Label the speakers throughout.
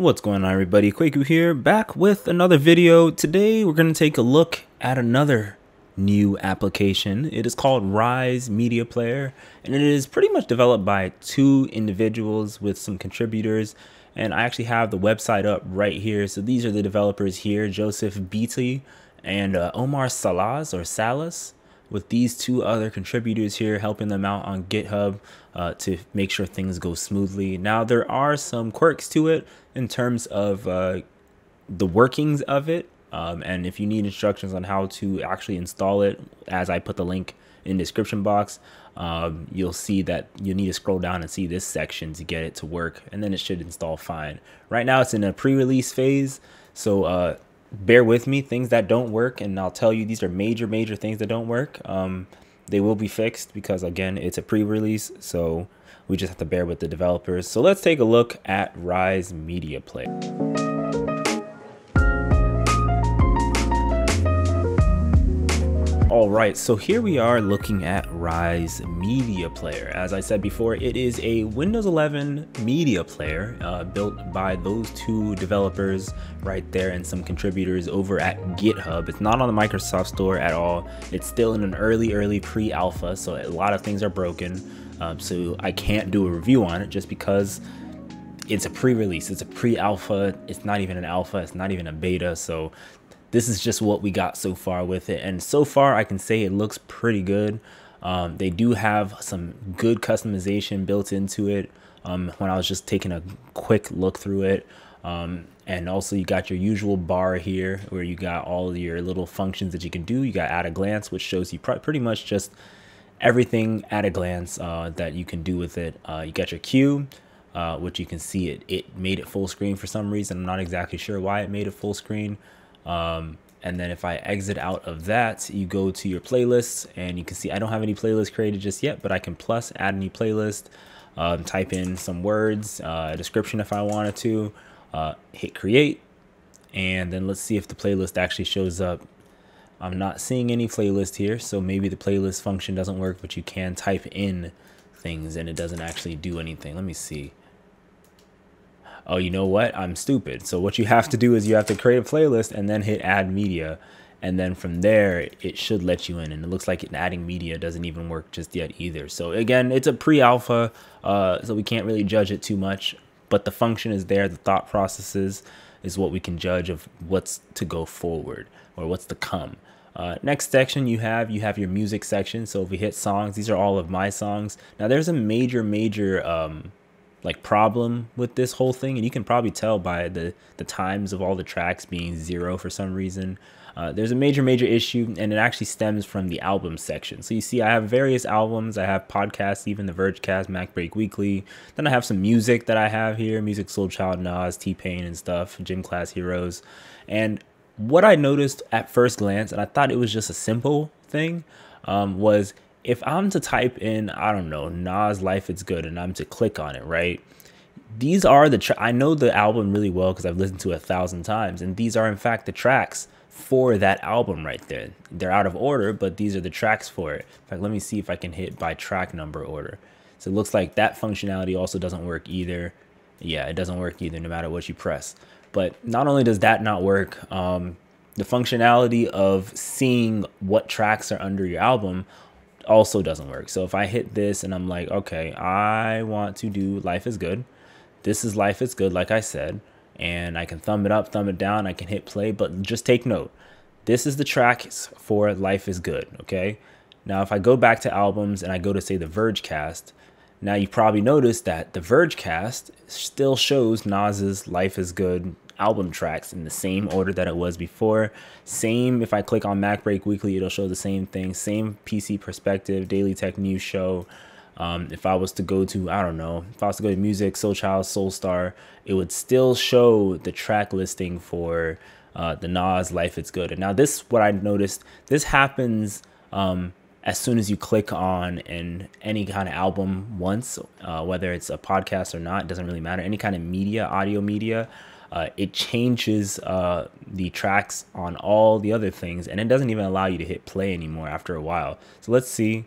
Speaker 1: What's going on everybody, Kweku here, back with another video. Today we're going to take a look at another new application. It is called Rise Media Player and it is pretty much developed by two individuals with some contributors and I actually have the website up right here. So these are the developers here, Joseph Beatty and uh, Omar Salas or Salas with these two other contributors here helping them out on GitHub uh, to make sure things go smoothly. Now, there are some quirks to it in terms of uh, the workings of it. Um, and if you need instructions on how to actually install it, as I put the link in description box, um, you'll see that you need to scroll down and see this section to get it to work, and then it should install fine. Right now, it's in a pre-release phase, so uh, bear with me. Things that don't work, and I'll tell you these are major, major things that don't work. Um, they will be fixed because again, it's a pre-release, so we just have to bear with the developers. So let's take a look at Rise Media Player. All right, so here we are looking at Rise Media Player. As I said before, it is a Windows 11 media player uh, built by those two developers right there and some contributors over at GitHub. It's not on the Microsoft Store at all. It's still in an early, early pre-alpha, so a lot of things are broken. Um, so I can't do a review on it just because it's a pre-release. It's a pre-alpha. It's not even an alpha. It's not even a beta. So this is just what we got so far with it. And so far, I can say it looks pretty good. Um, they do have some good customization built into it um, when I was just taking a quick look through it. Um, and also you got your usual bar here where you got all your little functions that you can do. You got at a glance, which shows you pr pretty much just everything at a glance uh, that you can do with it. Uh, you got your queue, uh, which you can see it. It made it full screen for some reason. I'm not exactly sure why it made it full screen. Um, and then if I exit out of that, you go to your playlists and you can see I don't have any playlists created just yet, but I can plus add any playlist, um, type in some words, uh, description if I wanted to, uh, hit create, and then let's see if the playlist actually shows up. I'm not seeing any playlist here, so maybe the playlist function doesn't work, but you can type in things and it doesn't actually do anything. Let me see oh, you know what? I'm stupid. So what you have to do is you have to create a playlist and then hit add media. And then from there, it should let you in. And it looks like adding media doesn't even work just yet either. So again, it's a pre-alpha, uh, so we can't really judge it too much. But the function is there. The thought processes is what we can judge of what's to go forward or what's to come. Uh, next section you have, you have your music section. So if we hit songs, these are all of my songs. Now there's a major, major um, like problem with this whole thing and you can probably tell by the the times of all the tracks being zero for some reason. Uh, there's a major major issue and it actually stems from the album section. So you see i have various albums. I have podcasts even the vergecast mac break weekly. Then i have some music that i have here Musiq Soulchild nas t-pain and stuff gym class heroes. And what i noticed at first glance and i thought it was just a simple thing um, was if I'm to type in, I don't know, Nas Life It's Good and I'm to click on it, right? These are the, I know the album really well because I've listened to it a thousand times. And these are in fact the tracks for that album right there. They're out of order, but these are the tracks for it. In fact, let me see if I can hit by track number order. So it looks like that functionality also doesn't work either. Yeah, it doesn't work either no matter what you press. But not only does that not work, um, the functionality of seeing what tracks are under your album also doesn't work. So if I hit this and I'm like, okay, I want to do life is good. This is life is good, like I said, and I can thumb it up, thumb it down. I can hit play, but just take note. This is the track for life is good. Okay. Now, if I go back to albums and I go to say the Vergecast, now you probably noticed that the Vergecast still shows Nas's Life is Good album tracks in the same order that it was before. Same, if I click on Mac Break Weekly, it'll show the same thing. Same PC perspective, Daily Tech News show. Um, if I was to go to, I don't know, if I was to go to Musiq, Soul Child, Soulstar, it would still show the track listing for uh, the Nas Life It's Good. And now this, what I noticed, this happens um, as soon as you click on in any kind of album once, uh, whether it's a podcast or not, it doesn't really matter. Any kind of media, audio media, uh, it changes uh, the tracks on all the other things, and it doesn't even allow you to hit play anymore after a while. So let's see.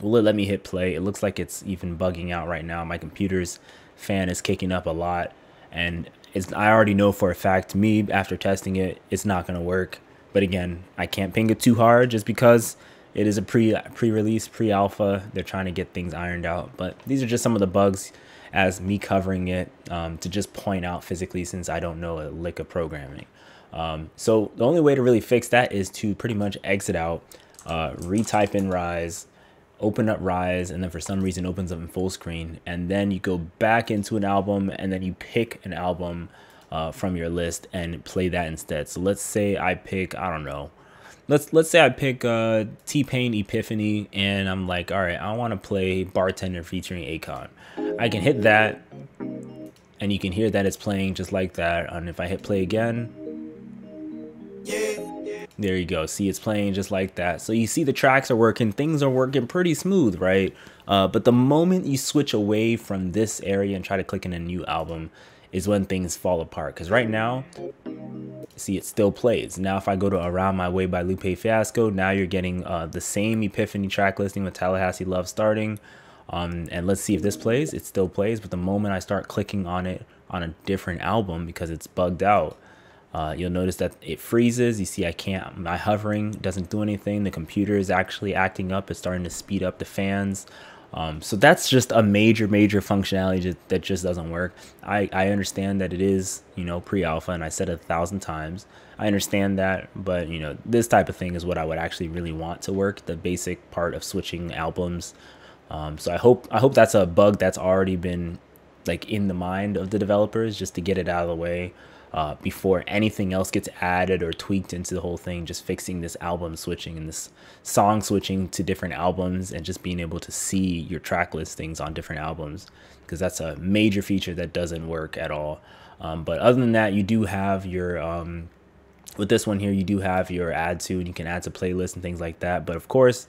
Speaker 1: Will it let me hit play? It looks like it's even bugging out right now. My computer's fan is kicking up a lot, and it's I already know for a fact me after testing it, it's not gonna work. But again, I can't ping it too hard just because it is a pre pre-release, pre-alpha. They're trying to get things ironed out. But these are just some of the bugs as me covering it um, to just point out physically since I don't know a lick of programming. Um, so the only way to really fix that is to pretty much exit out, uh, retype in Rise, open up Rise, and then for some reason opens up in full screen. And then you go back into an album and then you pick an album uh, from your list and play that instead. So let's say I pick, I don't know, let's let's say I pick uh, T Pain Epiphany and I'm like, all right, I want to play Bartender featuring Akon. I can hit that and you can hear that it's playing just like that. And if I hit play again, there you go. See, it's playing just like that. So you see the tracks are working. Things are working pretty smooth, right? Uh, but the moment you switch away from this area and try to click in a new album is when things fall apart. Because right now, see, it still plays. Now, if I go to Around My Way by Lupe Fiasco, now you're getting uh, the same Epiphany track listing with Tallahassee Love starting. Um, and let's see if this plays. It still plays, but the moment I start clicking on it on a different album because it's bugged out, uh, you'll notice that it freezes. You see I can't, my hovering doesn't do anything. The computer is actually acting up. It's starting to speed up the fans. Um, so that's just a major, major functionality that just doesn't work. I, I understand that it is, you know, pre-alpha and I said it a thousand times. I understand that, but you know, this type of thing is what I would actually really want to work. The basic part of switching albums. Um, so I hope, I hope that's a bug that's already been like in the mind of the developers just to get it out of the way uh, before anything else gets added or tweaked into the whole thing. Just fixing this album switching and this song switching to different albums and just being able to see your track listings on different albums because that's a major feature that doesn't work at all. Um, but other than that, you do have your um, with this one here, you do have your add to and you can add to playlists and things like that. But of course,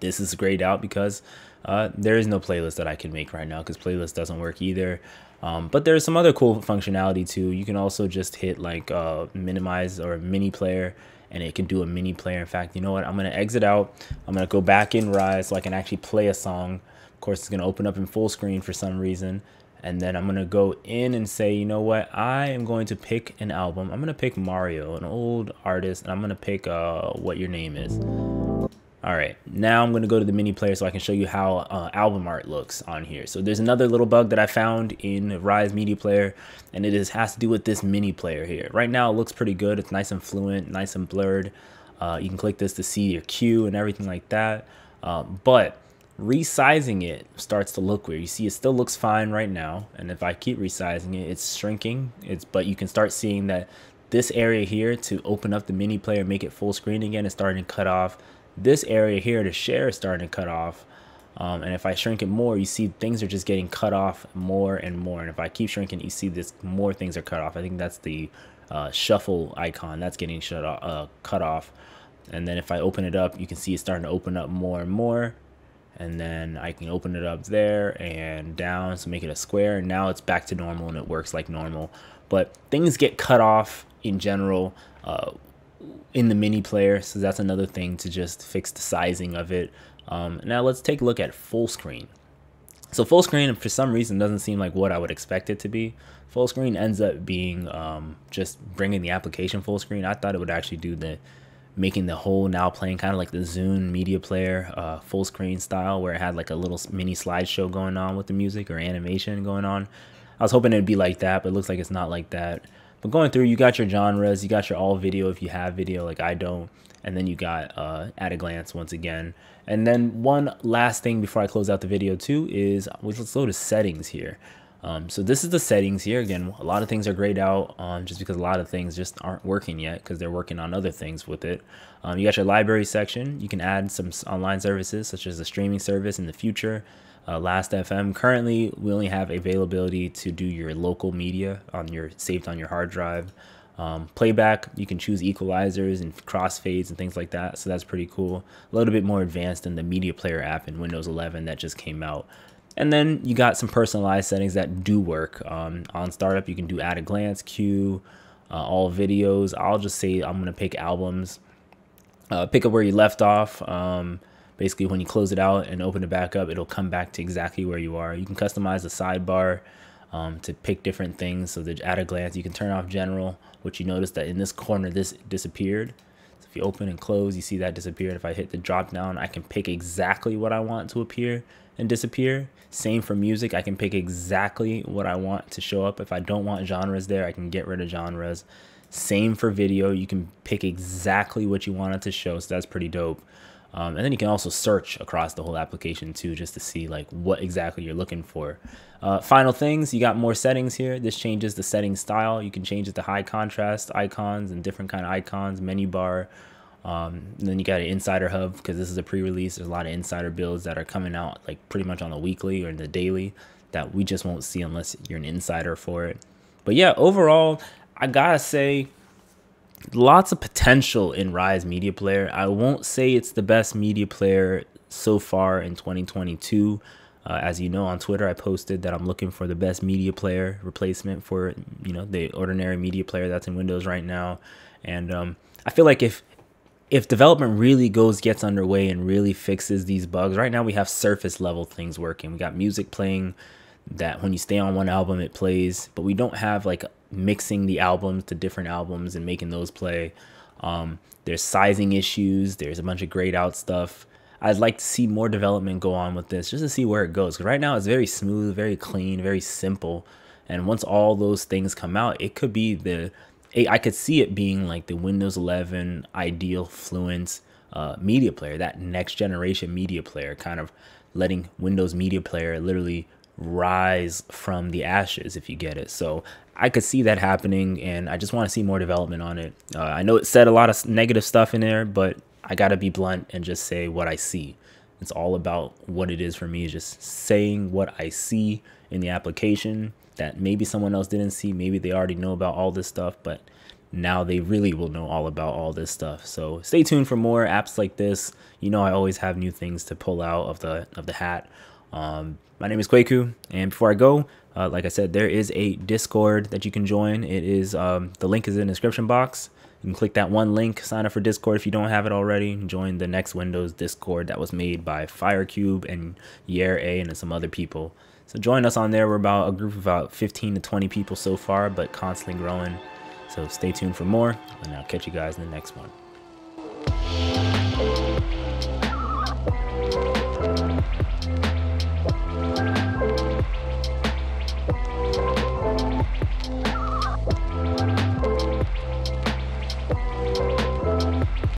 Speaker 1: this is grayed out because uh, there is no playlist that I can make right now because playlist doesn't work either. Um, but there's some other cool functionality too. You can also just hit like uh, minimize or mini player and it can do a mini player. In fact, you know what? I'm going to exit out. I'm going to go back in Rise so I can actually play a song. Of course, it's going to open up in full screen for some reason. And then I'm going to go in and say, you know what? I am going to pick an album. I'm going to pick Mario, an old artist. And I'm going to pick uh, what your name is. All right, now I'm gonna go to the mini player so I can show you how uh, album art looks on here. So there's another little bug that I found in Rise Media Player, and it is, has to do with this mini player here. Right now it looks pretty good. It's nice and fluent, nice and blurred. Uh, you can click this to see your queue and everything like that. Um, but resizing it starts to look weird. You see it still looks fine right now. And if I keep resizing it, it's shrinking. It's But you can start seeing that this area here to open up the mini player, make it full screen again, is starting to cut off this area here, the share is starting to cut off. Um, and if I shrink it more, you see things are just getting cut off more and more. And if I keep shrinking, you see this more things are cut off. I think that's the uh, shuffle icon that's getting shut off, uh, cut off. And then if I open it up, you can see it's starting to open up more and more. And then I can open it up there and down to make it a square. And now it's back to normal and it works like normal. But things get cut off in general uh, in the mini player. So that's another thing to just fix the sizing of it. Um, now let's take a look at full screen. So full screen, for some reason, doesn't seem like what I would expect it to be. Full screen ends up being um, just bringing the application full screen. I thought it would actually do the making the whole now playing kind of like the Zune media player uh, full screen style where it had like a little mini slideshow going on with the music or animation going on. I was hoping it'd be like that, but it looks like it's not like that. But going through, you got your genres, you got your all video if you have video, like I don't. And then you got uh, at a glance once again. And then one last thing before I close out the video too is let's go to settings here. Um, so this is the settings here. Again, a lot of things are grayed out um, just because a lot of things just aren't working yet because they're working on other things with it. Um, you got your library section. You can add some online services such as a streaming service in the future uh, Last.fm. Currently, we only have availability to do your local media on your saved on your hard drive. Um, playback, you can choose equalizers and crossfades and things like that. So that's pretty cool. A little bit more advanced than the media player app in Windows 11 that just came out. And then you got some personalized settings that do work. Um, on startup, you can do at a glance, queue, uh, all videos. I'll just say I'm going to pick albums. Uh, pick up where you left off. Um, basically when you close it out and open it back up, it'll come back to exactly where you are. You can customize the sidebar. um, to pick different things. So that at a glance, you can turn off general, which you notice that in this corner, this disappeared. So if you open and close, you see that disappeared. If I hit the drop down, I can pick exactly what I want to appear and disappear. Same for music. I can pick exactly what I want to show up. If I don't want genres there, I can get rid of genres. Same for video. You can pick exactly what you want it to show. So that's pretty dope. Um, and then you can also search across the whole application too, just to see like what exactly you're looking for. Uh, final things, you got more settings here. This changes the setting style. You can change it to high contrast icons and different kind of icons, menu bar. Um, then you got an insider hub because this is a pre-release. There's a lot of insider builds that are coming out like pretty much on the weekly or in the daily that we just won't see unless you're an insider for it. But yeah, overall, I gotta say lots of potential in Rise Media Player. I won't say it's the best media player so far in 2022. Uh, as you know, on Twitter, I posted that I'm looking for the best media player replacement for you know the ordinary media player that's in Windows right now. And um, I feel like if if development really goes gets underway and really fixes these bugs, right now we have surface level things working. We got music playing that when you stay on one album it plays, but we don't have like mixing the albums to different albums and making those play. Um, there's sizing issues. There's a bunch of grayed out stuff. I'd like to see more development go on with this just to see where it goes. Because right now it's very smooth, very clean, very simple. And once all those things come out, it could be the, I could see it being like the Windows 11 ideal fluent uh, media player, that next generation media player, kind of letting Windows Media Player literally rise from the ashes if you get it. So I could see that happening and I just want to see more development on it. Uh, I know it said a lot of negative stuff in there, but I got to be blunt and just say what I see. It's all about what it is for me, just saying what I see in the application that maybe someone else didn't see. Maybe they already know about all this stuff, but now they really will know all about all this stuff. So stay tuned for more apps like this. You know I always have new things to pull out of the of the hat. Um, my name is Kweku, and before I go, uh, like I said, there is a Discord that you can join. It is um, the link is in the description box. You can click that one link, sign up for Discord if you don't have it already. Join the NXT Windows Discord that was made by Firecube and Yer A and some other people. So join us on there. We're about a group of about 15 to 20 people so far, but constantly growing. So stay tuned for more, and I'll catch you guys in the next one.